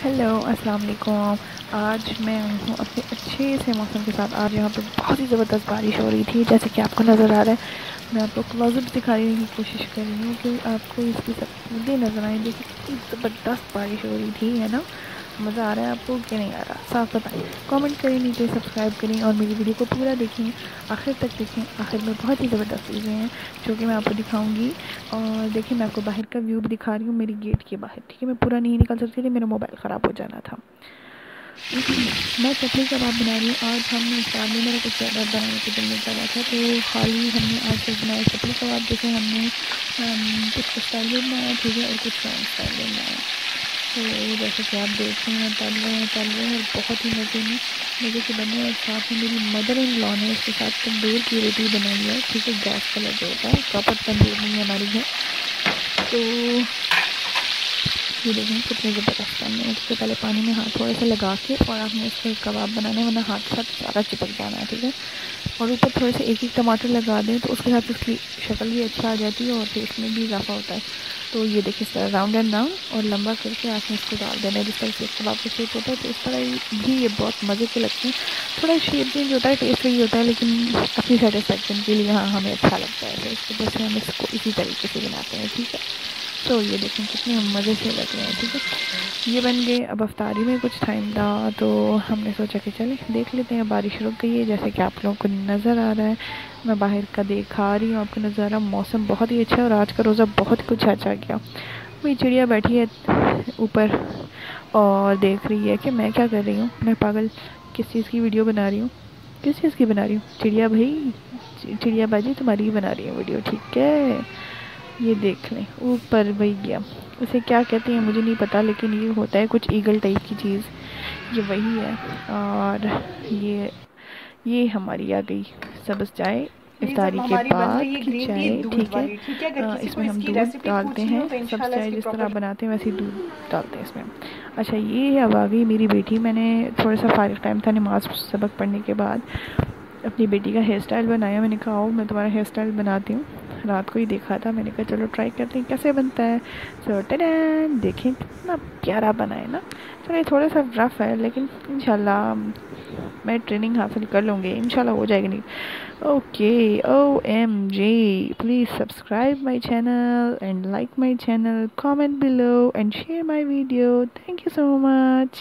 Hello अस्सलाम वालेकुम। आज मैं हूँ अपने अच्छे से मौसम के साथ। आज यहाँ पर बहुत ही ज़बरदस्त बारिश हो रही थी, जैसे कि आपको नज़र आ रहा है। मैं आपको क्लोजअप दिखाने की कोशिश कर रही हूँ कि आपको इसकी सब नज़र आए देखिए कितनी ज़बरदस्त बारिश हो रही थी, है ना? मज़ा आ रहा है आपको? क्या नहीं आ रहा? साफ़ बताइए। कमेंट करें नीचे सब्सक्राइब करें और मेरी वीडियो को पूरा देखें। आखिर तक देखें। आखिर में बहुत ही ज़बरदस्त चीज़ें हैं, जो कि मैं आपको दिखाऊँगी। और देखिए, मैं आपको बाहर का व्यू भी दिखा रही हूँ, मेरी गेट के बाहर। ठीक है, मैं पूरा नहीं निकल सकती थी, मेरा मोबाइल ख़राब हो जाना था। मैं चटनी कबाब बना रही हूँ। आज हमने में मेरा कुछ ज़्यादा बनाने के दिल में चला था तो खाली हमने आज तक बनाया चटनी कबाब। जैसे हमने कुछ स्टाइल बनाया, ठीक है, और कुछ स्टाइल बनाया। तो जैसे कि आप देख रहे हैं तल रहे हैं तल रहे हैं और बहुत ही मज़े में मज़े के बने और साथ में मेरी मदर इन लॉ ने उसके साथ तंदूर की रोटी बनाई है। ठीक है, गैस कलर जो होता है, प्रॉपर तंदूर नहीं है हमारी घर। तो ये देखें कितने ज़बरदस्त हमने उससे पहले पानी में हाथ थोड़ा सा लगा के और आपने इसके कबाब बनाने, वरना हाथ साथ सारा चिपक जाना है, ठीक है? और ऊपर थोड़े से एक एक टमाटर लगा दें तो उसके साथ उसकी शक्ल भी अच्छा आ जाती है और टेस्ट में भी इजाफा होता है। तो ये देखिए इस तरह राउंड एंड राउंड और लंबा करके आपने इसको डाल देना है। जिस तरह से कबाब का शेप होता है तो इस तरह भी ये बहुत मज़े के लगते हैं। थोड़ा शेप चेंज होता है टेस्ट वही होता है, लेकिन अपनी सेटिस्फेक्शन के लिए हाँ हमें अच्छा लगता है। तो इस वजह से हम इसको इसी तरीके से बनाते हैं, ठीक है? तो ये देखें कितने मज़े से लग रहे हैं, ठीक है? ये बन गए। अब अफ्तारी में कुछ टाइम था तो हमने सोचा कि चले, देख लेते हैं। बारिश रुक गई है, जैसे कि आप लोगों को नज़र आ रहा है। मैं बाहर का देखा रही हूँ, आपको नज़र। आ रहा मौसम बहुत ही अच्छा है और आज का रोज़ा बहुत कुछ अच्छा गया। वही चिड़िया बैठी है ऊपर और देख रही है कि मैं क्या कर रही हूँ। मैं पागल किस चीज़ की वीडियो बना रही हूँ? किस चीज़ की बना रही हूँ? चिड़िया भाई चिड़िया बाजी तुम्हारी ही बना रही है वीडियो, ठीक है? ये देख लें ऊपर भैया उसे क्या कहते हैं मुझे नहीं पता लेकिन ये होता है कुछ ईगल टाइप की चीज़। ये वही है और ये ये हमारी आ गई। सबस चाय इफ्तारी के बाद की चाय ठीक है? इसमें हम दूध डालते हैं सब चाय जिस तरह बनाते हैं वैसे ही दूध डालते हैं इसमें। अच्छा ये अब आ गई मेरी बेटी। मैंने थोड़ा सा फारिग टाइम था नमाज़ सबक पढ़ने के बाद। अपनी बेटी का हेयर स्टाइल बनाया। मैंने कहा आओ मैं तुम्हारा हेयर स्टाइल बनाती हूँ। रात को ही देखा था। मैंने कहा, चलो ट्राई करते हैं कैसे बनता है? सो टेन देखें कितना प्यारा बना है ना। चलो थोड़ा सा रफ़ है, लेकिन इंशाल्लाह मैं ट्रेनिंग हासिल कर लूँगी। इंशाल्लाह हो जाएगी नहीं। Okay O M J please subscribe my channel and like my channel comment below and share my video thank you so much